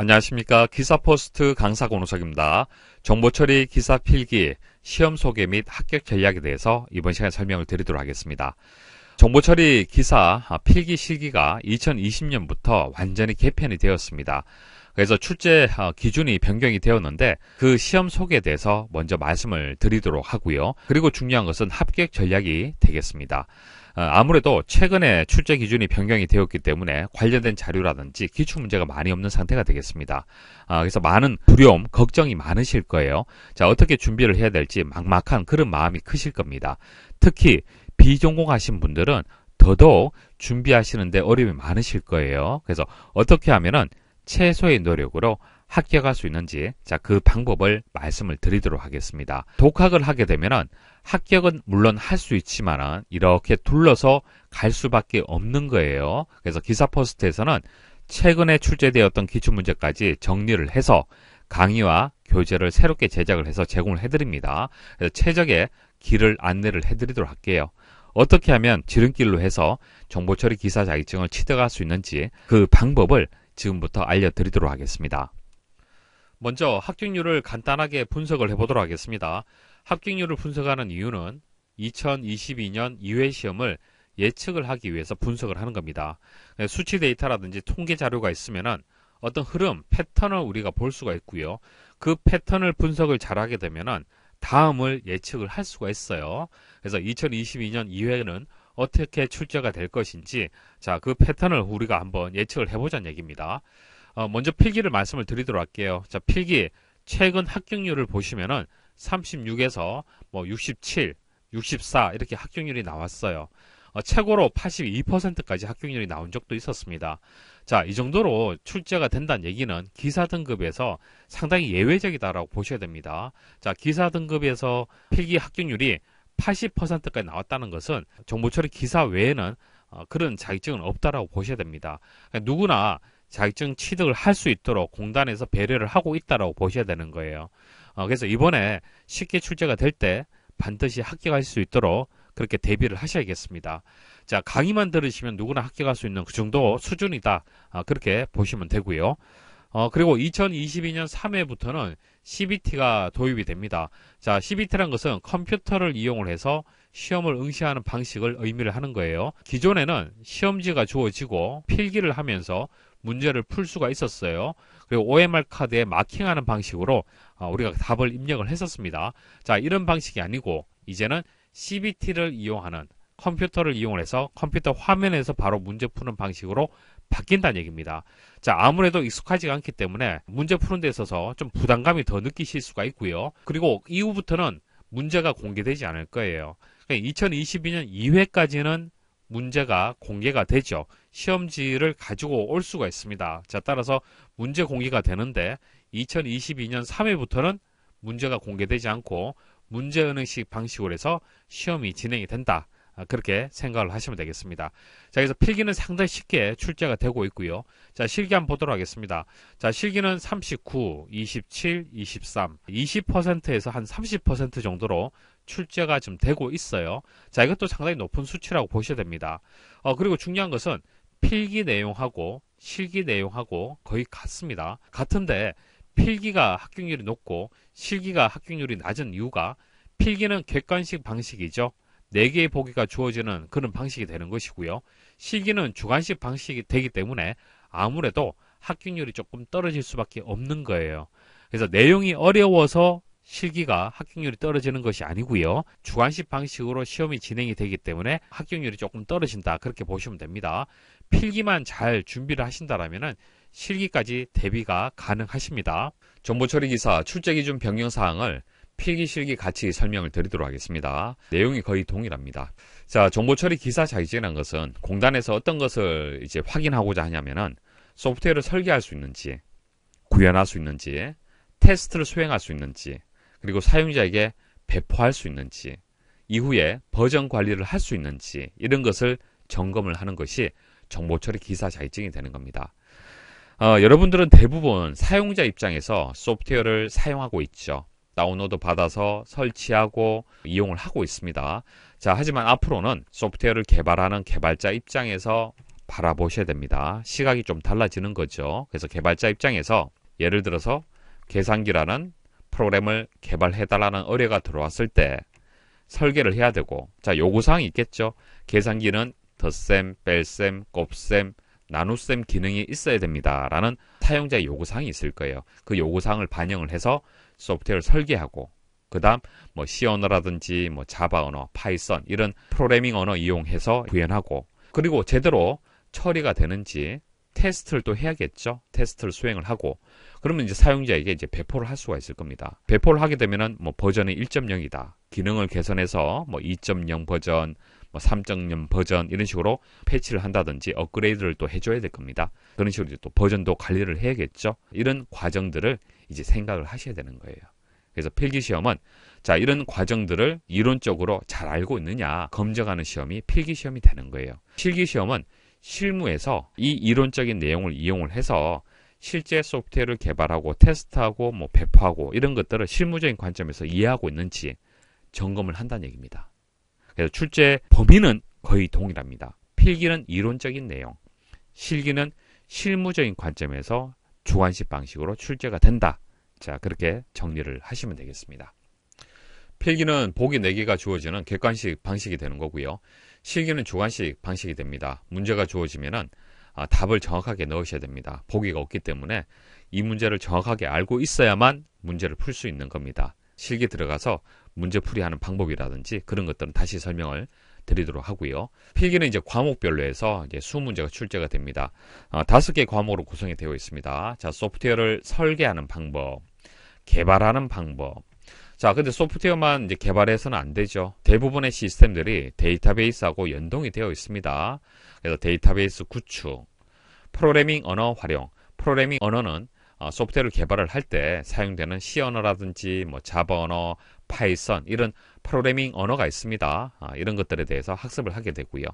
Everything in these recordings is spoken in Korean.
안녕하십니까. 기사포스트 강사 권우석입니다. 정보처리 기사 필기, 시험 소개 및 합격 전략에 대해서 이번 시간에 설명을 드리도록 하겠습니다. 정보처리 기사 필기 실기가 2020년부터 완전히 개편이 되었습니다. 그래서 출제 어, 기준이 변경이 되었는데 그 시험 소개에 대해서 먼저 말씀을 드리도록 하고요. 그리고 중요한 것은 합격 전략이 되겠습니다. 어, 아무래도 최근에 출제 기준이 변경이 되었기 때문에 관련된 자료라든지 기출 문제가 많이 없는 상태가 되겠습니다. 아, 그래서 많은 두려움, 걱정이 많으실 거예요. 자, 어떻게 준비를 해야 될지 막막한 그런 마음이 크실 겁니다. 특히 비전공하신 분들은 더더욱 준비하시는데 어려움이 많으실 거예요. 그래서 어떻게 하면은 최소의 노력으로 합격할 수 있는지 자 그 방법을 말씀을 드리도록 하겠습니다. 독학을 하게 되면은 합격은 물론 할 수 있지만은 이렇게 둘러서 갈 수밖에 없는 거예요. 그래서 기사 포스트에서는 최근에 출제되었던 기출 문제까지 정리를 해서 강의와 교재를 새롭게 제작을 해서 제공을 해드립니다. 그래서 최적의 길을 안내를 해드리도록 할게요. 어떻게 하면 지름길로 해서 정보처리 기사 자격증을 취득할 수 있는지 그 방법을 지금부터 알려드리도록 하겠습니다. 먼저 합격률을 간단하게 분석을 해보도록 하겠습니다. 합격률을 분석하는 이유는 2022년 2회 시험을 예측을 하기 위해서 분석을 하는 겁니다. 수치 데이터라든지 통계 자료가 있으면 어떤 흐름, 패턴을 우리가 볼 수가 있고요. 그 패턴을 분석을 잘하게 되면 다음을 예측을 할 수가 있어요. 그래서 2022년 2회는 어떻게 출제가 될 것인지 자 그 패턴을 우리가 한번 예측을 해보자는 얘기입니다. 어, 먼저 필기를 말씀을 드리도록 할게요. 자 필기 최근 합격률을 보시면은 36에서 뭐 67, 64 이렇게 합격률이 나왔어요. 어, 최고로 82%까지 합격률이 나온 적도 있었습니다. 자, 이 정도로 출제가 된다는 얘기는 기사 등급에서 상당히 예외적이다라고 보셔야 됩니다. 자, 기사 등급에서 필기 합격률이 80%까지 나왔다는 것은 정보 처리 기사 외에는 어, 그런 자격증은 없다라고 보셔야 됩니다. 그러니까 누구나 자격증 취득을 할 수 있도록 공단에서 배려를 하고 있다라고 보셔야 되는 거예요. 어, 그래서 이번에 쉽게 출제가 될 때 반드시 합격할 수 있도록 그렇게 대비를 하셔야겠습니다. 자, 강의만 들으시면 누구나 합격할 수 있는 그 정도 수준이다. 어, 그렇게 보시면 되고요. 어, 그리고 2022년 3회부터는 CBT가 도입이 됩니다. 자, CBT란 것은 컴퓨터를 이용을 해서 시험을 응시하는 방식을 의미를 하는 거예요. 기존에는 시험지가 주어지고 필기를 하면서 문제를 풀 수가 있었어요. 그리고 OMR 카드에 마킹하는 방식으로 어, 우리가 답을 입력을 했었습니다. 자, 이런 방식이 아니고 이제는 CBT를 이용하는 컴퓨터를 이용해서 컴퓨터 화면에서 바로 문제 푸는 방식으로 바뀐다는 얘기입니다. 자, 아무래도 익숙하지가 않기 때문에 문제 푸는 데 있어서 좀 부담감이 더 느끼실 수가 있고요. 그리고 이후부터는 문제가 공개되지 않을 거예요. 2022년 그러니까 2회까지는 문제가 공개가 되죠. 시험지를 가지고 올 수가 있습니다. 자, 따라서 문제 공개가 되는데 2022년 3회부터는 문제가 공개되지 않고 문제은행식 방식으로 해서 시험이 진행이 된다. 아, 그렇게 생각을 하시면 되겠습니다. 자, 그래서 필기는 상당히 쉽게 출제가 되고 있고요. 자, 실기 한번 보도록 하겠습니다. 자, 실기는 39, 27, 23, 20%에서 한 30% 정도로 출제가 좀 되고 있어요. 자, 이것도 상당히 높은 수치라고 보셔야 됩니다. 어, 그리고 중요한 것은 필기 내용하고 실기 내용하고 거의 같습니다. 같은데 필기가 합격률이 높고 실기가 합격률이 낮은 이유가 필기는 객관식 방식이죠. 4개의 보기가 주어지는 그런 방식이 되는 것이고요. 실기는 주관식 방식이 되기 때문에 아무래도 합격률이 조금 떨어질 수밖에 없는 거예요. 그래서 내용이 어려워서 실기가 합격률이 떨어지는 것이 아니고요. 주관식 방식으로 시험이 진행이 되기 때문에 합격률이 조금 떨어진다. 그렇게 보시면 됩니다. 필기만 잘 준비를 하신다면 실기까지 대비가 가능하십니다. 정보처리 기사 출제 기준 변경 사항을 필기 실기 같이 설명을 드리도록 하겠습니다. 내용이 거의 동일합니다. 자, 정보 처리 기사 자격증이라는 것은 공단에서 어떤 것을 이제 확인하고자 하냐면은 소프트웨어를 설계할 수 있는지, 구현할 수 있는지, 테스트를 수행할 수 있는지, 그리고 사용자에게 배포할 수 있는지, 이후에 버전 관리를 할 수 있는지 이런 것을 점검을 하는 것이 정보 처리 기사 자격증이 되는 겁니다. 어, 여러분들은 대부분 사용자 입장에서 소프트웨어를 사용하고 있죠. 다운로드 받아서 설치하고 이용을 하고 있습니다. 자, 하지만 앞으로는 소프트웨어를 개발하는 개발자 입장에서 바라보셔야 됩니다. 시각이 좀 달라지는 거죠. 그래서 개발자 입장에서 예를 들어서 계산기라는 프로그램을 개발해달라는 의뢰가 들어왔을 때 설계를 해야 되고 자 요구사항이 있겠죠. 계산기는 덧셈, 뺄셈, 곱셈, 나눗셈 기능이 있어야 됩니다. 라는 사용자의 요구사항이 있을 거예요. 그 요구사항을 반영을 해서 소프트웨어를 설계하고 그 다음 뭐 C 언어라든지 뭐 자바 언어, 파이썬 이런 프로그래밍 언어 이용해서 구현하고 그리고 제대로 처리가 되는지 테스트를 또 해야겠죠. 테스트를 수행을 하고 그러면 이제 사용자에게 이제 배포를 할 수가 있을 겁니다. 배포를 하게 되면은 뭐 버전이 1.0이다. 기능을 개선해서 뭐 2.0 버전, 뭐 3.0 버전 이런 식으로 패치를 한다든지 업그레이드를 또 해줘야 될 겁니다. 그런 식으로 또 버전도 관리를 해야겠죠. 이런 과정들을 이제 생각을 하셔야 되는 거예요. 그래서 필기 시험은 자 이런 과정들을 이론적으로 잘 알고 있느냐 검증하는 시험이 필기 시험이 되는 거예요. 실기 시험은 실무에서 이 이론적인 내용을 이용을 해서 실제 소프트웨어를 개발하고 테스트하고 뭐 배포하고 이런 것들을 실무적인 관점에서 이해하고 있는지 점검을 한다는 얘기입니다. 그래서 출제 범위는 거의 동일합니다. 필기는 이론적인 내용, 실기는 실무적인 관점에서 주관식 방식으로 출제가 된다. 자, 그렇게 정리를 하시면 되겠습니다. 필기는 보기 4개가 주어지는 객관식 방식이 되는 거고요. 실기는 주관식 방식이 됩니다. 문제가 주어지면은 아, 답을 정확하게 넣으셔야 됩니다. 보기가 없기 때문에 이 문제를 정확하게 알고 있어야만 문제를 풀 수 있는 겁니다. 실기 들어가서 문제풀이 하는 방법이라든지 그런 것들은 다시 설명을 드리도록 하고요. 필기는 이제 과목별로 해서 이제 수문제가 출제가 됩니다. 어, 다섯 개 과목으로 구성이 되어 있습니다. 자, 소프트웨어를 설계하는 방법, 개발하는 방법. 자, 근데 소프트웨어만 이제 개발해서는 안 되죠. 대부분의 시스템들이 데이터베이스하고 연동이 되어 있습니다. 그래서 데이터베이스 구축, 프로그래밍 언어 활용. 프로그래밍 언어는 어, 소프트웨어를 개발을 할 때 사용되는 C 언어라든지 뭐 자바 언어, 파이썬 이런 프로그래밍 언어가 있습니다. 아, 이런 것들에 대해서 학습을 하게 되고요.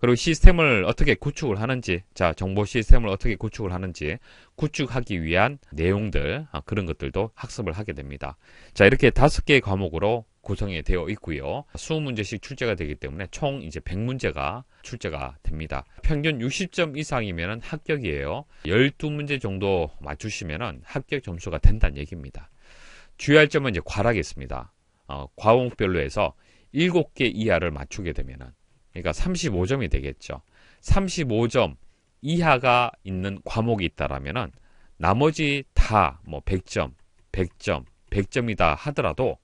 그리고 시스템을 어떻게 구축을 하는지, 자 정보 시스템을 어떻게 구축을 하는지 구축하기 위한 내용들 아, 그런 것들도 학습을 하게 됩니다. 자 이렇게 다섯 개의 과목으로 구성이 되어 있고요. 20문제씩 출제가 되기 때문에 총 이제 100문제가 출제가 됩니다. 평균 60점 이상이면 합격이에요. 12문제 정도 맞추시면 합격 점수가 된다는 얘기입니다. 주의할 점은 이제 과락이 있습니다. 어, 과목별로 해서 7개 이하를 맞추게 되면은 그러니까 35점이 되겠죠. 35점 이하가 있는 과목이 있다라면은 나머지 다 뭐 100점, 100점, 100점이다 하더라도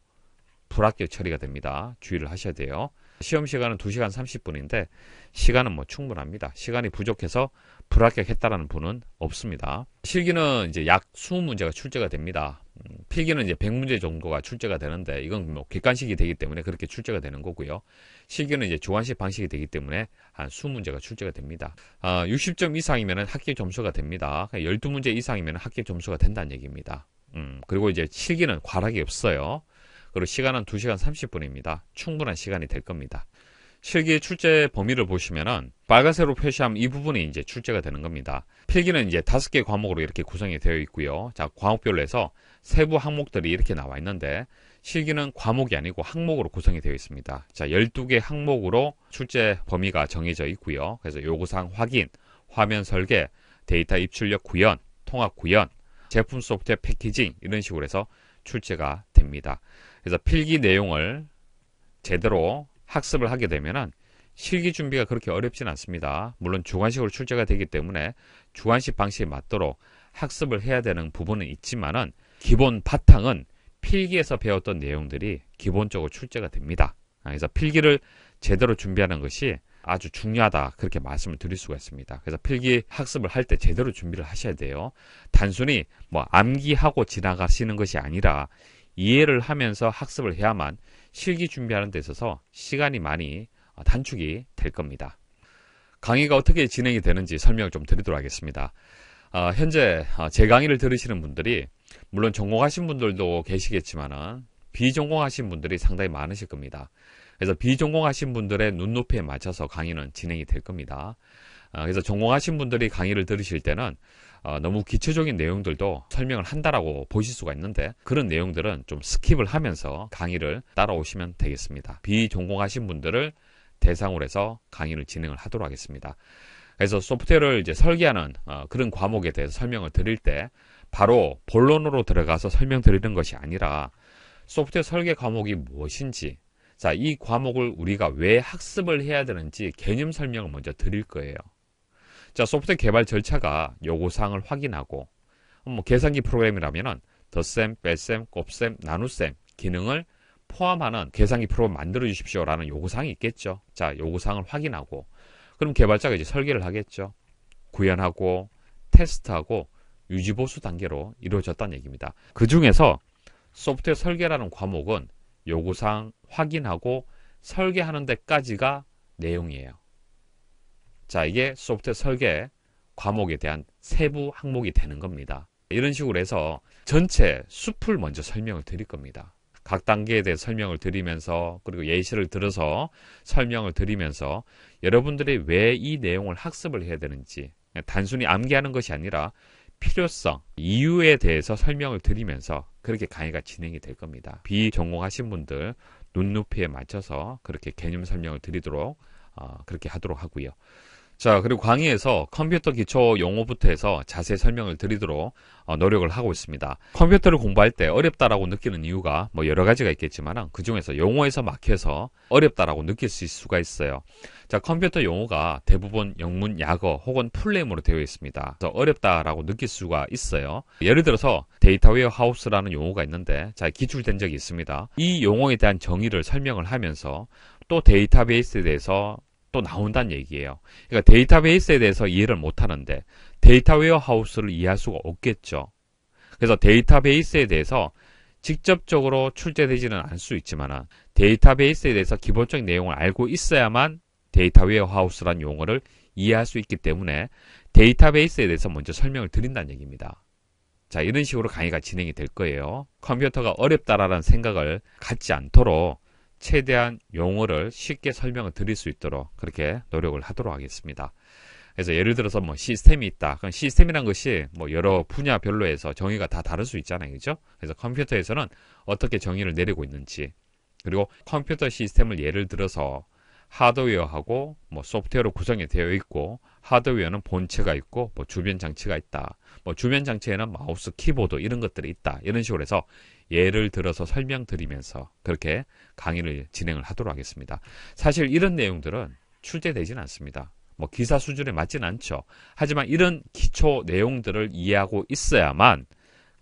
불합격 처리가 됩니다. 주의를 하셔야 돼요. 시험 시간은 2시간 30분인데 시간은 뭐 충분합니다. 시간이 부족해서 불합격했다라는 분은 없습니다. 실기는 이제 약 20문제가 출제가 됩니다. 음, 필기는 이제 100문제 정도가 출제가 되는데 이건 뭐 객관식이 되기 때문에 그렇게 출제가 되는 거고요. 실기는 이제 주관식 방식이 되기 때문에 한 20문제가 출제가 됩니다. 아, 60점 이상이면 합격 점수가 됩니다. 12문제 이상이면 합격 점수가 된다는 얘기입니다. 음, 그리고 이제 실기는 과락이 없어요. 그리고 시간은 2시간 30분입니다. 충분한 시간이 될 겁니다. 실기 출제 범위를 보시면은 빨간색으로 표시하면 이 부분이 이제 출제가 되는 겁니다. 필기는 이제 다섯 개 과목으로 이렇게 구성이 되어 있고요. 자, 과목별로 해서 세부 항목들이 이렇게 나와 있는데 실기는 과목이 아니고 항목으로 구성이 되어 있습니다. 자, 12개 항목으로 출제 범위가 정해져 있고요. 그래서 요구사항 확인, 화면 설계, 데이터 입출력 구현, 통합 구현, 제품 소프트웨어 패키징 이런 식으로 해서 출제가 됩니다. 그래서 필기 내용을 제대로 학습을 하게 되면은 실기 준비가 그렇게 어렵진 않습니다. 물론 주관식으로 출제가 되기 때문에 주관식 방식에 맞도록 학습을 해야 되는 부분은 있지만은 기본 바탕은 필기에서 배웠던 내용들이 기본적으로 출제가 됩니다. 아, 그래서 필기를 제대로 준비하는 것이 아주 중요하다 그렇게 말씀을 드릴 수가 있습니다. 그래서 필기 학습을 할 때 제대로 준비를 하셔야 돼요. 단순히 뭐 암기하고 지나가시는 것이 아니라 이해를 하면서 학습을 해야만 실기 준비하는 데 있어서 시간이 많이 어, 단축이 될 겁니다. 강의가 어떻게 진행이 되는지 설명을 좀 드리도록 하겠습니다. 어, 현재 어, 제 강의를 들으시는 분들이 물론 전공하신 분들도 계시겠지만 비전공하신 분들이 상당히 많으실 겁니다. 그래서 비전공하신 분들의 눈높이에 맞춰서 강의는 진행이 될 겁니다. 어, 그래서 전공하신 분들이 강의를 들으실 때는 어, 너무 기초적인 내용들도 설명을 한다라고 보실 수가 있는데 그런 내용들은 좀 skip을 하면서 강의를 따라오시면 되겠습니다. 비전공하신 분들을 대상으로 해서 강의를 진행을 하도록 하겠습니다. 그래서 소프트웨어를 이제 설계하는 어, 그런 과목에 대해서 설명을 드릴 때 바로 본론으로 들어가서 설명드리는 것이 아니라 소프트웨어 설계 과목이 무엇인지 자, 이 과목을 우리가 왜 학습을 해야 되는지 개념 설명을 먼저 드릴 거예요. 자, 소프트웨어 개발 절차가 요구사항을 확인하고 뭐 계산기 프로그램이라면은 덧셈, 뺄셈, 곱셈, 나눗셈 기능을 포함하는 계산기 프로그램 만들어 주십시오라는 요구사항이 있겠죠. 자, 요구사항을 확인하고 그럼 개발자가 이제 설계를 하겠죠. 구현하고 테스트하고 유지보수 단계로 이루어졌다는 얘기입니다. 그 중에서 소프트웨어 설계라는 과목은 요구사항 확인하고 설계하는 데까지가 내용이에요. 자, 이게 소프트웨어 설계 과목에 대한 세부 항목이 되는 겁니다. 이런 식으로 해서 전체 숲을 먼저 설명을 드릴 겁니다. 각 단계에 대해 설명을 드리면서 그리고 예시를 들어서 설명을 드리면서 여러분들이 왜 이 내용을 학습을 해야 되는지 단순히 암기하는 것이 아니라 필요성, 이유에 대해서 설명을 드리면서 그렇게 강의가 진행이 될 겁니다. 비전공하신 분들 눈높이에 맞춰서 그렇게 개념 설명을 드리도록 어, 그렇게 하도록 하고요. 자, 그리고 강의에서 컴퓨터 기초 용어부터 해서 자세히 설명을 드리도록 어, 노력을 하고 있습니다. 컴퓨터를 공부할 때 어렵다라고 느끼는 이유가 뭐 여러 가지가 있겠지만 그 중에서 용어에서 막혀서 어렵다라고 느낄 수 있을 수가 있어요. 자, 컴퓨터 용어가 대부분 영문, 약어 혹은 full name으로 되어 있습니다. 그래서 어렵다라고 느낄 수가 있어요. 예를 들어서 data warehouse라는 용어가 있는데 자, 기출된 적이 있습니다. 이 용어에 대한 정의를 설명을 하면서 또 데이터베이스에 대해서 또 나온다는 얘기예요. 그러니까 데이터베이스에 대해서 이해를 못 하는데 data warehouse를 이해할 수가 없겠죠. 그래서 데이터베이스에 대해서 직접적으로 출제되지는 않을 수 있지만 데이터베이스에 대해서 기본적인 내용을 알고 있어야만 data warehouse란 용어를 이해할 수 있기 때문에 데이터베이스에 대해서 먼저 설명을 드린다는 얘기입니다. 자, 이런 식으로 강의가 진행이 될 거예요. 컴퓨터가 어렵다라는 생각을 갖지 않도록 최대한 용어를 쉽게 설명을 드릴 수 있도록 그렇게 노력을 하도록 하겠습니다. 그래서 예를 들어서 뭐 시스템이 있다. 그럼 시스템이란 것이 뭐 여러 분야별로 해서 정의가 다 다를 수 있잖아요. 그죠? 그래서 컴퓨터에서는 어떻게 정의를 내리고 있는지 그리고 컴퓨터 시스템을 예를 들어서 하드웨어하고 뭐 소프트웨어로 구성이 되어 있고 하드웨어는 본체가 있고 뭐 주변 장치가 있다. 뭐 주변 장치에는 마우스, 키보드 이런 것들이 있다. 이런 식으로 해서 예를 들어서 설명드리면서 그렇게 강의를 진행을 하도록 하겠습니다. 사실 이런 내용들은 출제되지는 않습니다. 뭐 기사 수준에 맞지는 않죠. 하지만 이런 기초 내용들을 이해하고 있어야만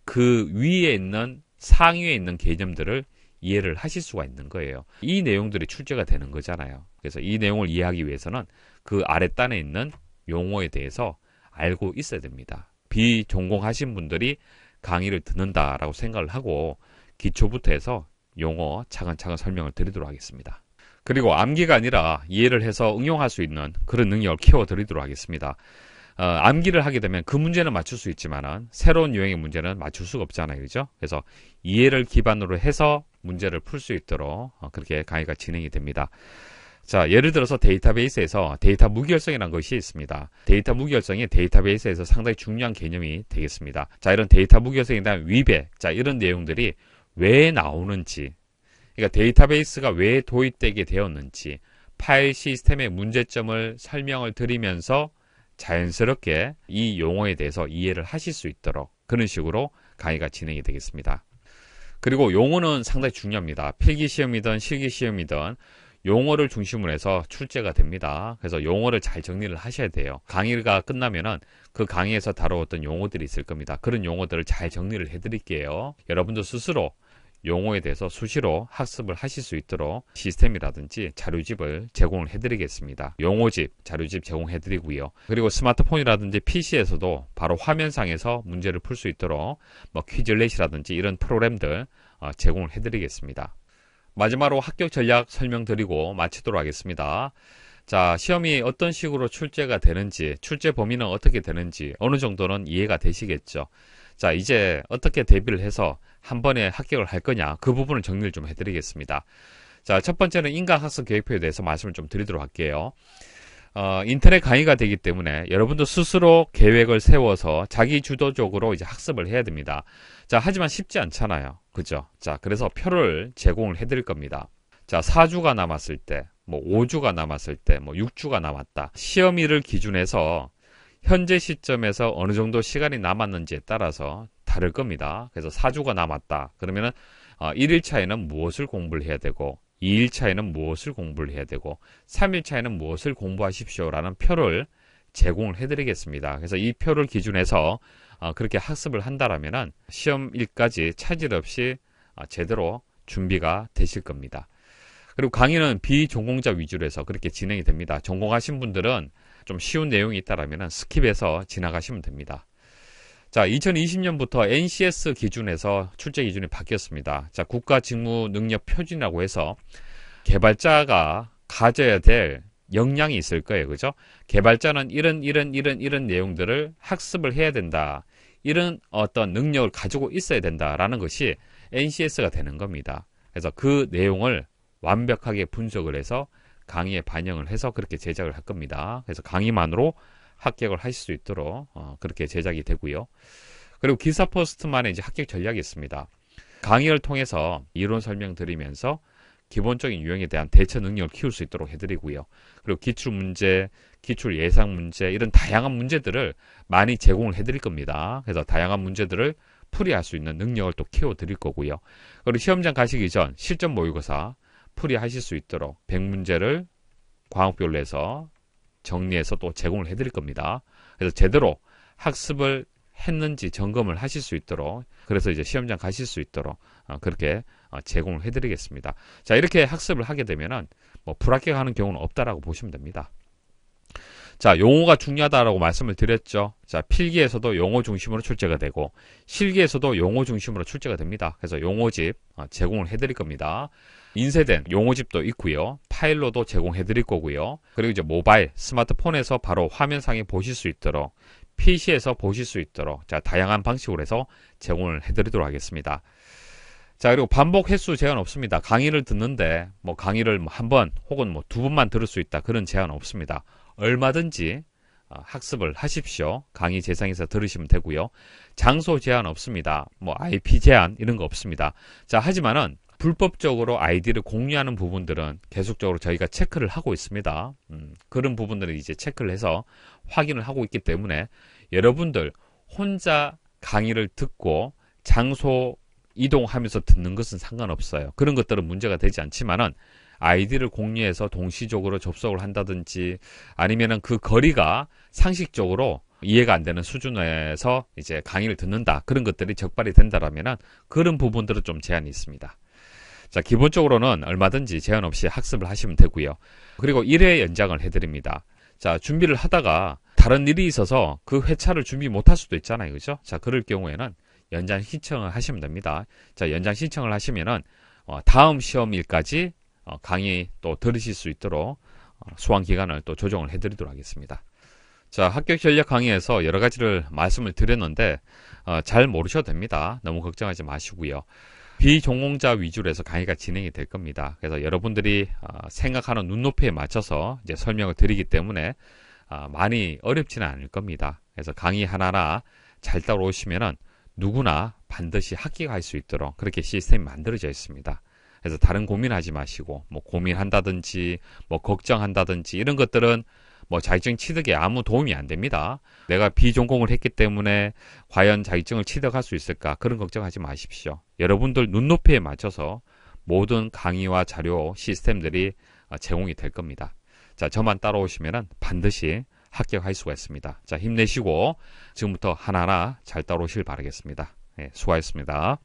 그 위에 있는 상위에 있는 개념들을 이해를 하실 수가 있는 거예요. 이 내용들이 출제가 되는 거잖아요. 그래서 이 내용을 이해하기 위해서는 그 아랫단에 있는 용어에 대해서 알고 있어야 됩니다. 비전공하신 분들이 강의를 듣는다라고 생각을 하고 기초부터 해서 용어 차근차근 설명을 드리도록 하겠습니다. 그리고 암기가 아니라 이해를 해서 응용할 수 있는 그런 능력을 키워드리도록 하겠습니다. 어, 암기를 하게 되면 그 문제는 맞출 수 있지만은 새로운 유형의 문제는 맞출 수가 없잖아요. 그죠? 그래서 이해를 기반으로 해서 문제를 풀 수 있도록 어, 그렇게 강의가 진행이 됩니다. 자, 예를 들어서 데이터베이스에서 데이터 무결성이라는 것이 있습니다. 데이터 무결성이 데이터베이스에서 상당히 중요한 개념이 되겠습니다. 자, 이런 데이터 무결성에 대한 위배, 자, 이런 내용들이 왜 나오는지, 그러니까 데이터베이스가 왜 도입되게 되었는지, 파일 시스템의 문제점을 설명을 드리면서 자연스럽게 이 용어에 대해서 이해를 하실 수 있도록 그런 식으로 강의가 진행이 되겠습니다. 그리고 용어는 상당히 중요합니다. 필기 시험이든 실기 시험이든 용어를 중심으로 해서 출제가 됩니다. 그래서 용어를 잘 정리를 하셔야 돼요. 강의가 끝나면은 그 강의에서 다루었던 용어들이 있을 겁니다. 그런 용어들을 잘 정리를 해드릴게요. 여러분도 스스로 용어에 대해서 수시로 학습을 하실 수 있도록 시스템이라든지 자료집을 제공을 해드리겠습니다. 용어집, 자료집 제공해드리고요. 그리고 스마트폰이라든지 PC에서도 바로 화면상에서 문제를 풀 수 있도록 뭐 퀴즐렛이라든지 이런 프로그램들 어, 제공을 해드리겠습니다. 마지막으로 합격 전략 설명드리고 마치도록 하겠습니다. 자, 시험이 어떤 식으로 출제가 되는지, 출제 범위는 어떻게 되는지 어느 정도는 이해가 되시겠죠. 자, 이제 어떻게 대비를 해서 한 번에 합격을 할 거냐, 그 부분을 정리를 좀 해드리겠습니다. 자, 첫 번째는 인강학습 계획표에 대해서 말씀을 좀 드리도록 할게요. 어, 인터넷 강의가 되기 때문에 여러분도 스스로 계획을 세워서 자기 주도적으로 이제 학습을 해야 됩니다. 자, 하지만 쉽지 않잖아요. 그죠? 자, 그래서 표를 제공을 해드릴 겁니다. 자, 4주가 남았을 때, 뭐 5주가 남았을 때, 뭐 6주가 남았다. 시험일을 기준해서 현재 시점에서 어느 정도 시간이 남았는지에 따라서 다를 겁니다. 그래서 4주가 남았다. 그러면은 1일 어, 차에는 무엇을 공부를 해야 되고 2일 차에는 무엇을 공부를 해야 되고 3일 차에는 무엇을 공부하십시오라는 표를 제공을 해드리겠습니다. 그래서 이 표를 기준해서 어, 그렇게 학습을 한다라면은 시험일까지 차질 없이 어, 제대로 준비가 되실 겁니다. 그리고 강의는 비전공자 위주로 해서 그렇게 진행이 됩니다. 전공하신 분들은 좀 쉬운 내용이 있다라면 스킵해서 지나가시면 됩니다. 자, 2020년부터 NCS 기준에서 출제 기준이 바뀌었습니다. 자, 국가 직무 능력 표준이라고 해서 개발자가 가져야 될 역량이 있을 거예요. 그죠? 개발자는 이런, 이런, 이런, 이런 내용들을 학습을 해야 된다. 이런 어떤 능력을 가지고 있어야 된다라는 것이 NCS가 되는 겁니다. 그래서 그 내용을 완벽하게 분석을 해서 강의에 반영을 해서 그렇게 제작을 할 겁니다. 그래서 강의만으로 합격을 하실 수 있도록 어, 그렇게 제작이 되고요. 그리고 기사 포스트만의 이제 합격 전략이 있습니다. 강의를 통해서 이론 설명 드리면서 기본적인 유형에 대한 대처 능력을 키울 수 있도록 해드리고요. 그리고 기출 문제, 기출 예상 문제 이런 다양한 문제들을 많이 제공을 해드릴 겁니다. 그래서 다양한 문제들을 풀이할 수 있는 능력을 또 키워드릴 거고요. 그리고 시험장 가시기 전 실전 모의고사 풀이하실 수 있도록 100문제를 과목별로 해서 정리해서 또 제공을 해드릴 겁니다. 그래서 제대로 학습을 했는지 점검을 하실 수 있도록 그래서 이제 시험장 가실 수 있도록 어, 그렇게 어, 제공을 해드리겠습니다. 자 이렇게 학습을 하게 되면은 뭐 불합격하는 경우는 없다라고 보시면 됩니다. 자, 용어가 중요하다라고 말씀을 드렸죠. 자, 필기에서도 용어 중심으로 출제가 되고 실기에서도 용어 중심으로 출제가 됩니다. 그래서 용어집 어, 제공을 해드릴 겁니다. 인쇄된 용어집도 있고요. 파일로도 제공해 드릴 거고요. 그리고 이제 모바일, 스마트폰에서 바로 화면상에 보실 수 있도록 PC에서 보실 수 있도록 자, 다양한 방식으로 해서 제공을 해 드리도록 하겠습니다. 자, 그리고 반복 횟수 제한 없습니다. 강의를 듣는데 뭐 강의를 뭐 한 번 혹은 뭐 두 번만 들을 수 있다. 그런 제한 없습니다. 얼마든지 어, 학습을 하십시오. 강의 재상에서 들으시면 되고요. 장소 제한 없습니다. 뭐 IP 제한 이런 거 없습니다. 자, 하지만은 불법적으로 아이디를 공유하는 부분들은 계속적으로 저희가 체크를 하고 있습니다. 음, 그런 부분들을 이제 체크를 해서 확인을 하고 있기 때문에 여러분들 혼자 강의를 듣고 장소 이동하면서 듣는 것은 상관없어요. 그런 것들은 문제가 되지 않지만은 아이디를 공유해서 동시적으로 접속을 한다든지 아니면은 그 거리가 상식적으로 이해가 안 되는 수준에서 이제 강의를 듣는다. 그런 것들이 적발이 된다라면은 그런 부분들은 좀 제한이 있습니다. 자, 기본적으로는 얼마든지 제한 없이 학습을 하시면 되고요. 그리고 1회 연장을 해드립니다. 자, 준비를 하다가 다른 일이 있어서 그 회차를 준비 못할 수도 있잖아요. 그죠? 자, 그럴 경우에는 연장 신청을 하시면 됩니다. 자, 연장 신청을 하시면은 어, 다음 시험일까지 어, 강의 또 들으실 수 있도록 어, 수강 기간을 또 조정을 해드리도록 하겠습니다. 자, 합격 전략 강의에서 여러 가지를 말씀을 드렸는데 어, 잘 모르셔도 됩니다. 너무 걱정하지 마시고요. 비전공자 위주로 해서 강의가 진행이 될 겁니다. 그래서 여러분들이 어, 생각하는 눈높이에 맞춰서 이제 설명을 드리기 때문에 어, 많이 어렵지는 않을 겁니다. 그래서 강의 하나하나 잘 따라오시면은 누구나 반드시 합격할 수 있도록 그렇게 시스템이 만들어져 있습니다. 그래서 다른 고민하지 마시고 뭐 고민한다든지 뭐 걱정한다든지 이런 것들은 뭐 자격증 취득에 아무 도움이 안 됩니다. 내가 비전공을 했기 때문에 과연 자격증을 취득할 수 있을까 그런 걱정하지 마십시오. 여러분들 눈높이에 맞춰서 모든 강의와 자료 시스템들이 어, 제공이 될 겁니다. 자, 저만 따라오시면 반드시 합격할 수가 있습니다. 자, 힘내시고 지금부터 하나하나 잘 따라오실 바라겠습니다. 네, 수고하셨습니다.